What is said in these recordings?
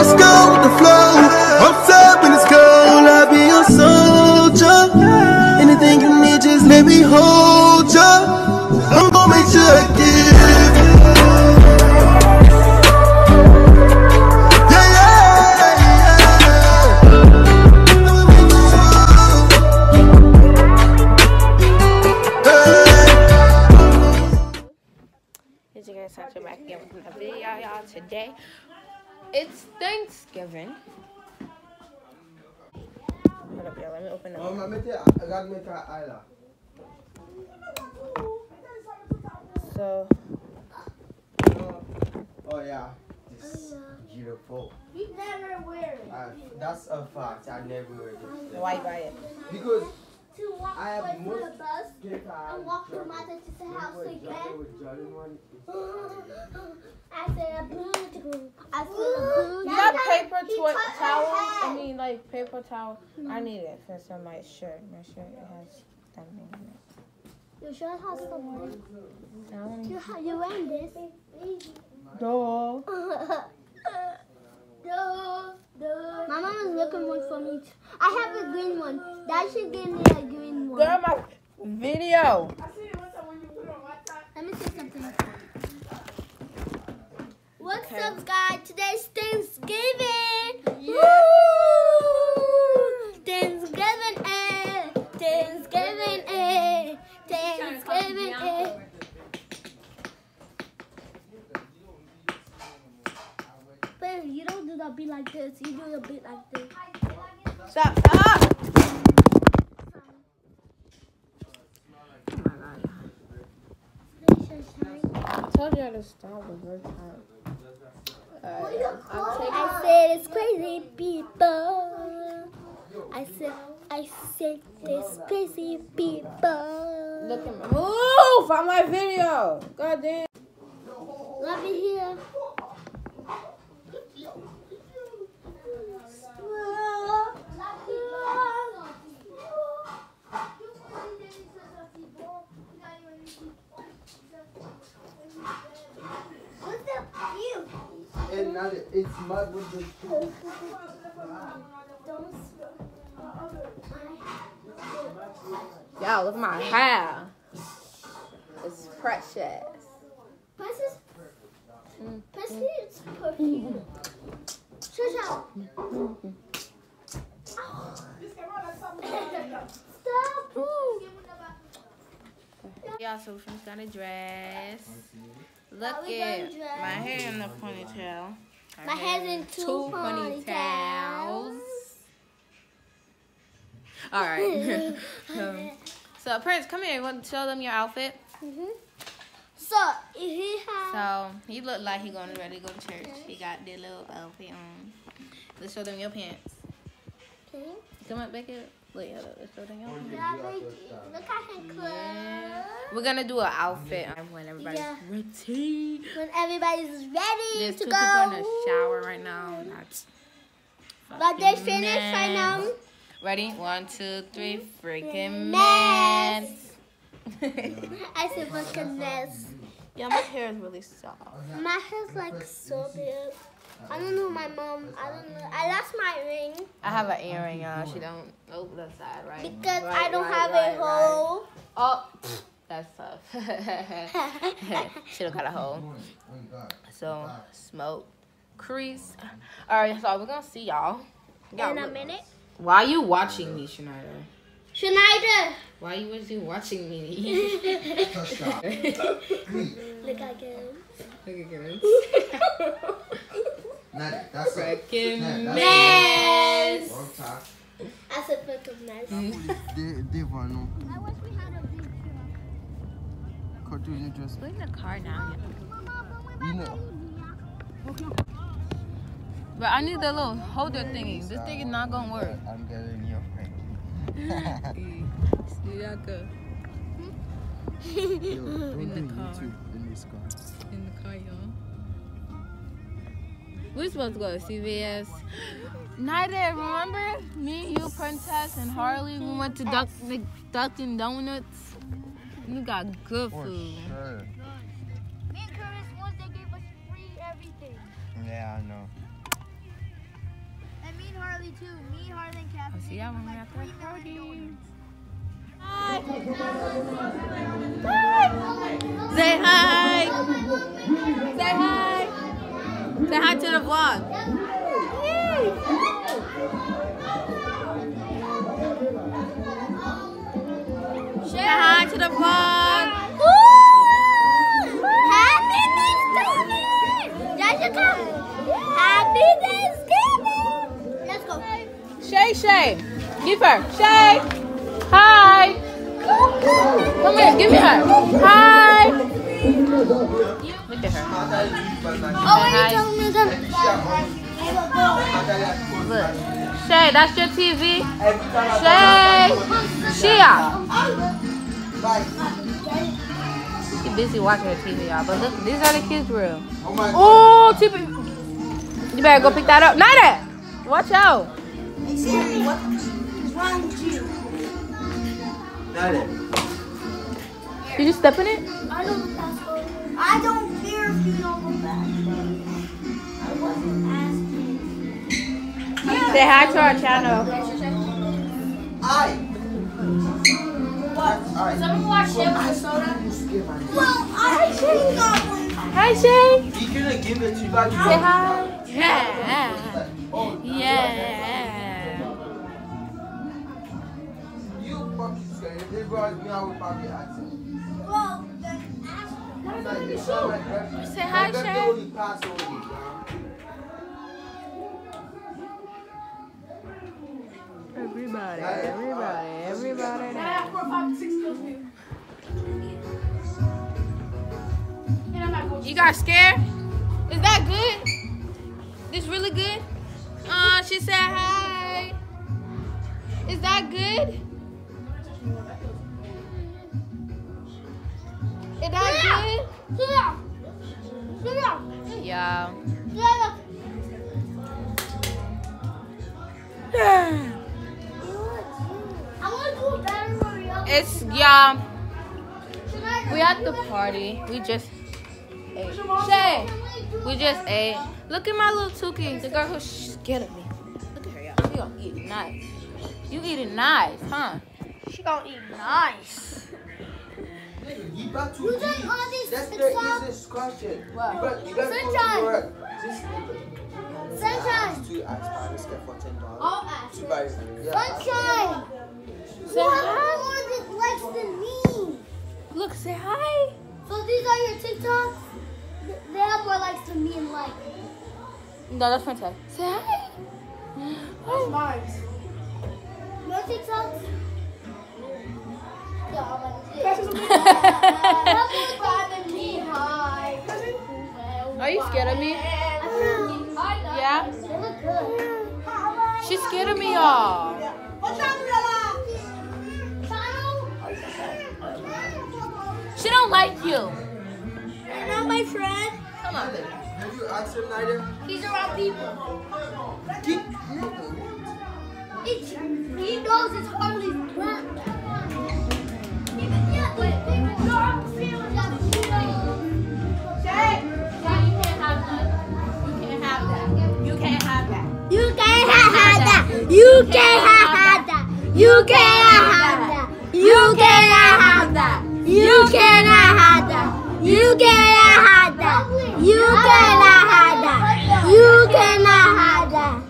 Just go with the flow. Outside when it's cold, I'll be your soldier. Anything you need, just let me hold ya. I'm gonna make sure I give. Hey. It's your guys Sunshine back again with another video, y'all. Today, it's Thanksgiving. Hold up, y'all. Let me open Oh, up. maar met je, raak met haar Ayla. So, Oh yeah, this beautiful. You never wear it. Uh, that's a fact. I never wear this. why buy it? Because To walk I have away from the bus get her and walk from my sister's house again. I said a blue. I said a blue. You got paper tw- towels? I mean, like paper towel. I hmm. need it for somebody's shirt. My shirt it has something in it. Your shirt has something. I don't You you wearing this? Duh. No, no. My mom is looking one for me. Too. I have a green one. Dad should give me a green one. Girl, my video. Let me say something. What's up, guys? Today's Thanksgiving. You don't do like this. You do the beat like this. Stop, stop. My god. I told you to stop the first time. Alright, I'm taking. I said it's crazy people. I said I said this crazy people. Look at me. Move on my video. God damn. Love me hear. What's up, you? And now that it's mud with the Don't. Y'all, look at my hair. It's precious. Precious. Precious mm-hmm. perfume. Shush up. Stop. Y'all, so we got a dress. Look at my hair in the ponytail. My hair hair's in two ponytails. All right. um, so Prince, come here. You want to show them your outfit? Mhm. So if he has So he looked like he going to ready to go to church. He got the little outfit on. Let's show them your pants. Okay. Come up, Becky. Wait, hold up. Let's show them your pants. Yeah, but look at him close. We're gonna do an outfit when everybody's Yeah. ready. When everybody's ready There's to two go. people in the shower right now. That's But they fucking finished right now. Ready? One, two, three. Freaking Mess. mess. I said fucking mess. yeah, my hair is really soft. My hair's like so big. I don't know my mom. I don't know. I lost my ring I have an earring, y'all. She don't. Oh, that side, right? because Right, I don't right, have right, a right. hole. Oh, that's tough. she don't got a hole. So smoke, crease. All right, so we're gonna see y'all. Y'all In a minute. Why are you watching me, Schneider? Schneider. Why you was you watching me? Touchdown. Look again. Look at this. Nada, that's it. Freaking Yeah, mess. Wrong time. I said fucking mess. They, they want no. I wish we had a big Cut to you just. Put in the car now. You know. But I need the little holder thingy. This thing is not gonna work. I'm getting your friend. See Yo, don't In the do car. YouTube in this car. in the car, y'all. We're supposed to go to CVS. Neither, remember? Me, you, Princess, and Harley, we went to Duck, Mc- Dunkin' Donuts. You got good For food. sure. Me and Curtis once they gave us free everything. Yeah, I know. And me and Harley too. Me, Harley, and Catherine. Oh, see y'all when we're at the party. Say hi. Say hi. Say hi to the vlog. Say hi to the vlog. Happy Thanksgiving! Jessica, happy Thanksgiving! Let's go. Shay, Shay. Give her. Shay. Hi. Come here. Give me her. Hi. Look at her. Oh, wait, told me to Look. Shay, that's your TV. Shay. Shia. She busy watching her TV, y'all. But look, these are the kids' room. Oh, TV. You better go pick that up. Nada. Watch out. Siri, what's wrong with you? Did you step in it? I know the passcode. I don't care if you know the passcode. I wasn't asking. Say hi to our channel. Someone watch Chip and Soda? Well, I think that one. Hi, Shay. You couldn't give it to you back. Say hi. Yeah. Oh, yeah. You fucking scared. They brought me, I would probably ask him. Well, then ask. Like, you sound like that. Say hi, Like, Shay. that only pass over you, bro. Everybody, everybody, everybody. You got scared? Is that good? This really good? Uh, she said hi. Is that good? Royale. It's yeah. We at the party. We just ate. Shay, we just ate. Look at my little Tuki, the girl who's scared of me. Look at her, y'all. She gonna eat nice. You eating nice, huh? She gonna eat nice. You got to You eat. think all these That's the easiest question. What? You got, you got Sunshine. to work. Just Sunshine. two ice pies get for ten dollars. All ass. Two buys. Yeah. Sunshine. Say You have more than likes than me. Look, say hi. So these are your TikToks? They have more likes than me and like. No, that's Princess. Say hi. That's mine. Your TikToks? Are you scared of me? Yeah. They look good. She's scared of me, y'all. She don't like you. You're not my friend. Come on. Have you asked him, Nadia? He's around people. Keep. It's, he knows it's Harley's black. You know. Shay, you can't have that. You can't have that. You can't have that. You can't have that. You can't have that. You can't have that. You can't have that.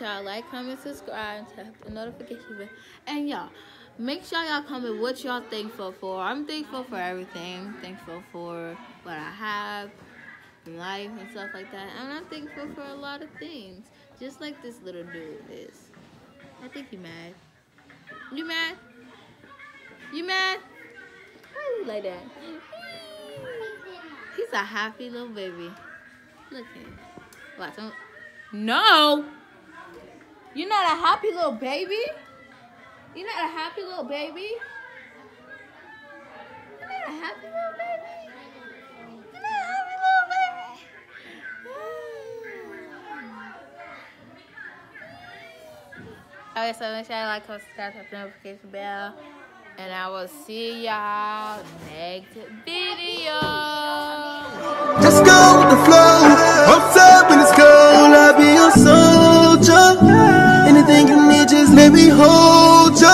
Y'all like, comment, subscribe, and tap the notification bell. And y'all, Make sure y'all comment what y'all thankful for. I'm thankful for everything. thankful for what I have in life and stuff like that. And I'm thankful for a lot of things. Just like this little dude is. I think you mad. You mad? You mad? Why you like that? He's a happy little baby. Look at him. Watch him. No! You're not a happy little baby? You're not a happy little baby? You're not a happy little baby? You're not a happy little baby? Okay, so make sure you like, comment, subscribe, hit the notification bell. And I will see y'all next video. Just go with the flow. When it's think you need just let me hold you.